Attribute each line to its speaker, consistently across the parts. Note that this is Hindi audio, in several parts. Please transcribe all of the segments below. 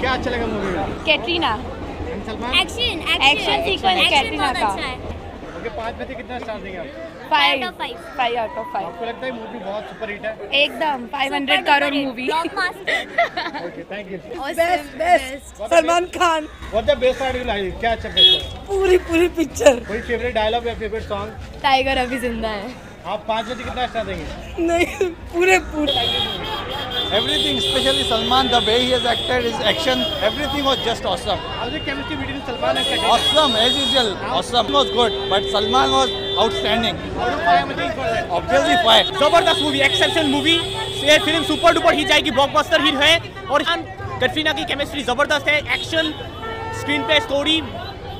Speaker 1: क्या अच्छा लगा मूवी में
Speaker 2: Katrina.
Speaker 3: Action
Speaker 2: sequence
Speaker 3: Action
Speaker 2: Katrina का।
Speaker 3: अच्छा
Speaker 1: पाँच में से कितना स्टार देंगे आप?
Speaker 2: Five
Speaker 3: out of five.
Speaker 2: Five out of five
Speaker 1: आपको लगता है मूवी बहुत सुपर हिट है?
Speaker 2: एकदम five
Speaker 3: Super
Speaker 2: hundred
Speaker 3: duper
Speaker 2: crore movie
Speaker 1: okay thank you
Speaker 4: best best Salman Khan.
Speaker 1: What the best part you like क्या अच्छा बेस्ट
Speaker 4: पूरी पूरी पिक्चर
Speaker 1: कोई फेवरेट डायलॉग या फेवरेट सॉन्ग
Speaker 2: टाइगर अभी ज़िंदा है.
Speaker 1: आप पाँच में से कितना स्टार देंगे?
Speaker 4: नहीं पूरे पूरे.
Speaker 5: Everything, especially Salman, the way he has acted, his action, everything was just awesome.
Speaker 1: How's the chemistry between Salman and Katrina?
Speaker 5: Awesome, as usual. Awesome it was good, but Salman was outstanding.
Speaker 1: Out of five much for that?
Speaker 5: Obviously, five.
Speaker 6: ज़बरदस्त मूवी एक्सेप्शनल मूवी ये फ़िल्म सुपर डुपर हिट जाएगी ब्लॉकबस्टर हिट है और कटरीना की केमिस्ट्री ज़बरदस्त है action screenplay story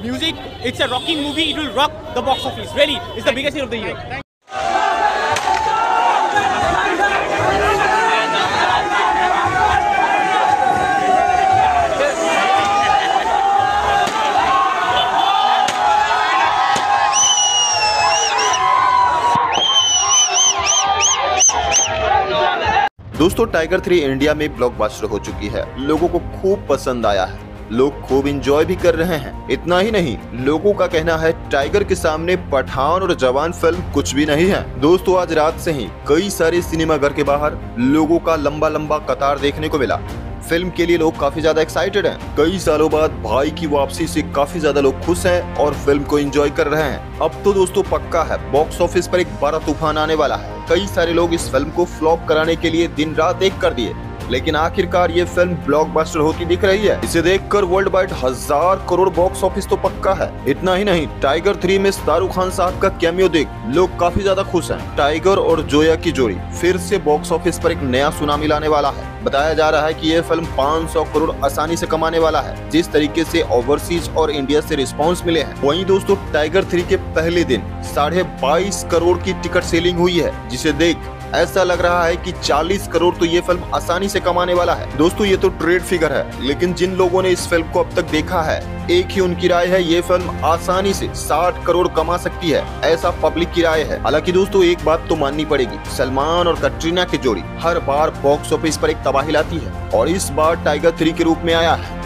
Speaker 6: music it's a rocking movie it will rock the box office really it's the biggest hit of the year
Speaker 7: दोस्तों टाइगर थ्री इंडिया में ब्लॉकबस्टर हो चुकी है। लोगों को खूब पसंद आया है। लोग खूब इंजॉय भी कर रहे हैं। इतना ही नहीं, लोगों का कहना है टाइगर के सामने पठान और जवान फ़िल्म कुछ भी नहीं है। दोस्तों, आज रात से ही कई सारे सिनेमा घर के बाहर लोगों का लंबा लंबा कतार देखने को मिला। फ़िल्म के लिए लोग काफ़ी ज़्यादा एक्साइटेड हैं। कई सालों बाद भाई की वापसी से काफ़ी ज़्यादा लोग खुश हैं और फ़िल्म को एंजॉय कर रहे हैं। अब तो दोस्तों पक्का है बॉक्स ऑफ़िस पर एक बड़ा तूफ़ान आने वाला है। कई सारे लोग इस फ़िल्म को फ्लॉप कराने के लिए दिन रात एक कर दिए। लेकिन आखिरकार ये फ़िल्म ब्लॉकबस्टर होती दिख रही है। इसे देखकर वर्ल्ड वाइड हज़ार करोड़ बॉक्स ऑफ़िस तो पक्का है। इतना ही नहीं टाइगर थ्री में शाहरुख खान साहब का कैमियो देख लोग काफ़ी ज़्यादा खुश हैं। टाइगर और जोया की जोड़ी फिर से बॉक्स ऑफ़िस पर एक नया सुनामी लाने वाला है। बताया जा रहा है कि ये फ़िल्म 500 करोड़ आसानी से कमाने वाला है, जिस तरीके से ओवरसीज और इंडिया से रिस्पांस मिले हैं। वहीं दोस्तों टाइगर थ्री के पहले दिन साढ़े बाईस करोड़ की टिकट सेलिंग हुई है, जिसे देख ऐसा लग रहा है कि 40 करोड़ तो ये फ़िल्म आसानी से कमाने वाला है। दोस्तों, ये तो ट्रेड फिगर है, लेकिन जिन लोगों ने इस फ़िल्म को अब तक देखा है, एक ही उनकी राय है, ये फ़िल्म आसानी से 60 करोड़ कमा सकती है, ऐसा पब्लिक की राय है। हालाँकि दोस्तों, एक बात तो माननी पड़ेगी, सलमान और कटरीना की जोड़ी हर बार बॉक्स ऑफ़िस पर एक तबाही लाती है, और इस बार टाइगर थ्री के रूप में आया है।